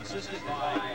assisted by